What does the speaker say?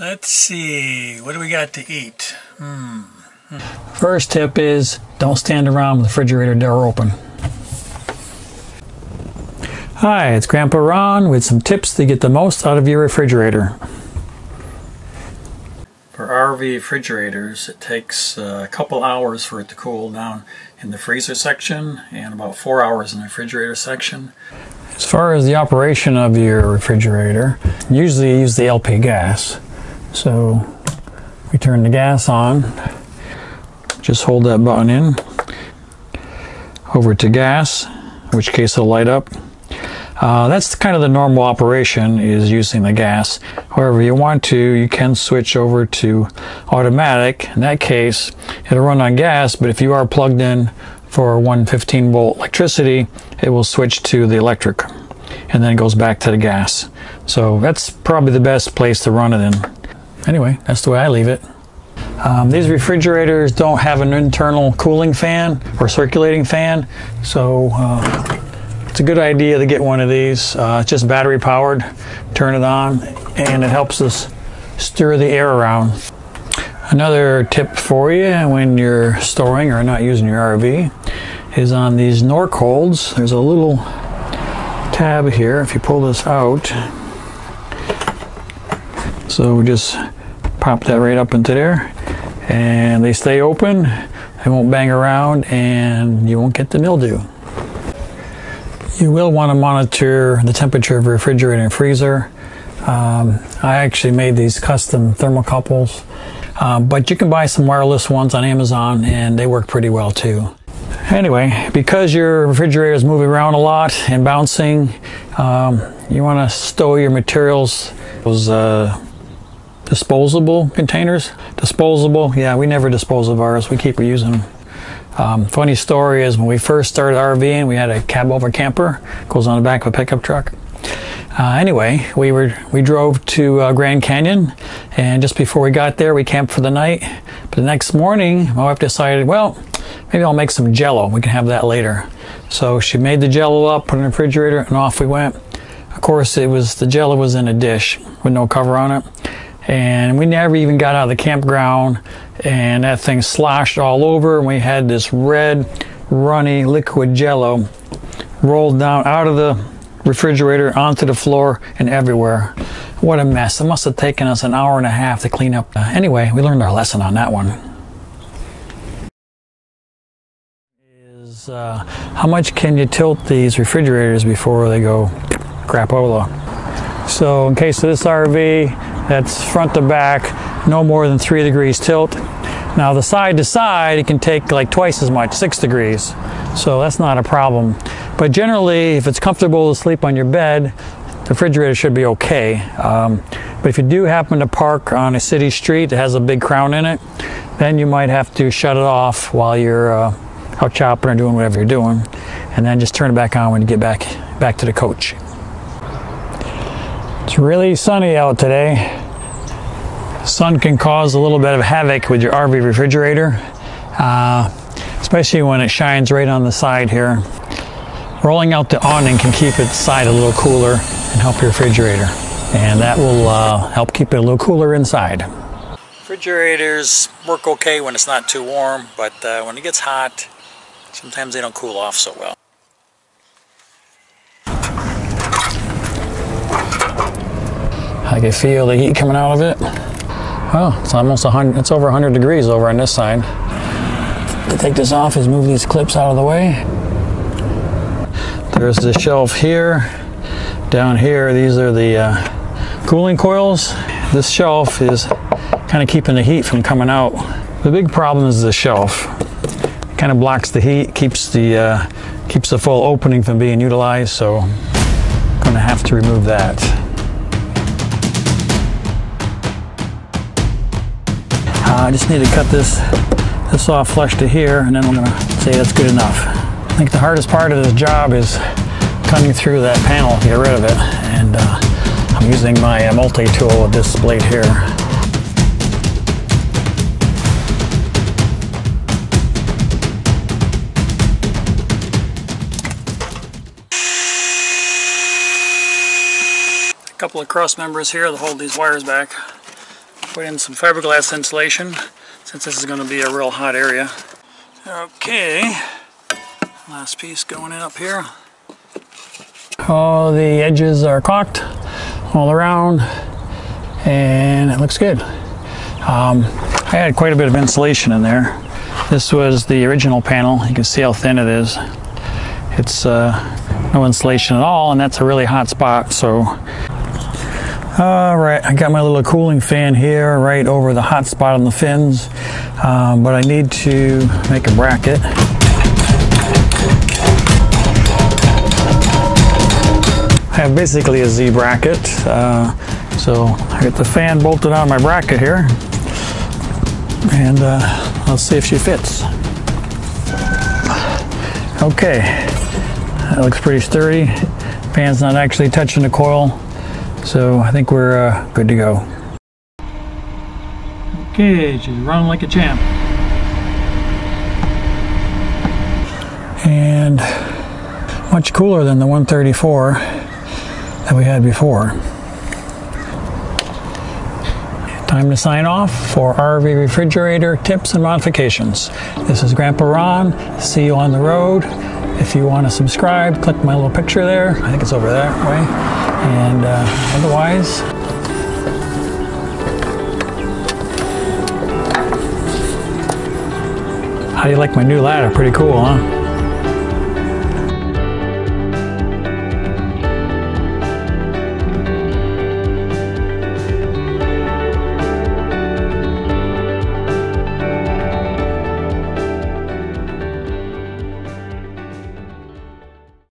Let's see, what do we got to eat? Hmm. First tip is don't stand around with the refrigerator door open. Hi, it's Grandpa Ron with some tips to get the most out of your refrigerator. For RV refrigerators, it takes uh, a couple hours for it to cool down in the freezer section and about four hours in the refrigerator section. As far as the operation of your refrigerator, usually you use the LP gas. So we turn the gas on, just hold that button in, over to gas, in which case it'll light up. Uh, that's kind of the normal operation is using the gas. However, you want to, you can switch over to automatic. In that case, it'll run on gas, but if you are plugged in for 115 volt electricity, it will switch to the electric and then it goes back to the gas. So that's probably the best place to run it in. Anyway, that's the way I leave it. Um, these refrigerators don't have an internal cooling fan or circulating fan, so uh, it's a good idea to get one of these. Uh, it's just battery powered. Turn it on, and it helps us stir the air around. Another tip for you when you're storing or not using your RV is on these Norcolds. There's a little tab here. If you pull this out, so we just pop that right up into there and they stay open. They won't bang around and you won't get the mildew. You will want to monitor the temperature of your refrigerator and freezer. Um, I actually made these custom thermocouples um, but you can buy some wireless ones on Amazon and they work pretty well too. Anyway because your refrigerator is moving around a lot and bouncing um, you want to stow your materials those uh, disposable containers. Disposable, yeah, we never dispose of ours. We keep reusing them. Um, funny story is when we first started RVing, we had a cab over camper, goes on the back of a pickup truck. Uh, anyway, we were we drove to uh, Grand Canyon, and just before we got there, we camped for the night. But the next morning, my wife decided, well, maybe I'll make some Jello. We can have that later. So she made the Jello up, put it in the refrigerator, and off we went. Of course, it was the Jello was in a dish with no cover on it and we never even got out of the campground and that thing sloshed all over and we had this red runny liquid jello rolled down out of the refrigerator onto the floor and everywhere. What a mess. It must have taken us an hour and a half to clean up. Anyway we learned our lesson on that one. Is uh, how much can you tilt these refrigerators before they go crapola? So in case of this RV that's front to back, no more than three degrees tilt. Now the side to side, it can take like twice as much, six degrees. So that's not a problem. But generally, if it's comfortable to sleep on your bed, the refrigerator should be okay. Um, but if you do happen to park on a city street that has a big crown in it, then you might have to shut it off while you're uh, out chopping or doing whatever you're doing, and then just turn it back on when you get back back to the coach. It's really sunny out today. Sun can cause a little bit of havoc with your RV refrigerator, uh, especially when it shines right on the side here. Rolling out the awning can keep its side a little cooler and help your refrigerator. And that will uh, help keep it a little cooler inside. Refrigerators work okay when it's not too warm, but uh, when it gets hot, sometimes they don't cool off so well. I can feel the heat coming out of it. Oh, it's almost 100, it's over 100 degrees over on this side. To take this off is move these clips out of the way. There's the shelf here. Down here, these are the uh, cooling coils. This shelf is kind of keeping the heat from coming out. The big problem is the shelf. It kind of blocks the heat, keeps the uh, keeps the full opening from being utilized. So I'm to have to remove that. Uh, I just need to cut this, this off flush to here and then we're gonna say that's good enough. I think the hardest part of this job is cutting through that panel to get rid of it. And uh, I'm using my uh, multi-tool with this blade here. A couple of cross members here to hold these wires back. Put in some fiberglass insulation since this is going to be a real hot area. Okay, last piece going in up here. All the edges are caulked all around and it looks good. Um, I had quite a bit of insulation in there. This was the original panel. You can see how thin it is. It's uh, no insulation at all and that's a really hot spot so all right, I got my little cooling fan here right over the hot spot on the fins, um, but I need to make a bracket. I have basically a Z bracket, uh, so I got the fan bolted on my bracket here, and uh, I'll see if she fits. Okay, that looks pretty sturdy. Fan's not actually touching the coil. So I think we're uh, good to go. Okay, she's running like a champ. And much cooler than the 134 that we had before. Time to sign off for RV refrigerator tips and modifications. This is Grandpa Ron. See you on the road. If you want to subscribe, click my little picture there. I think it's over that way. And uh, otherwise, how do you like my new ladder? Pretty cool, huh?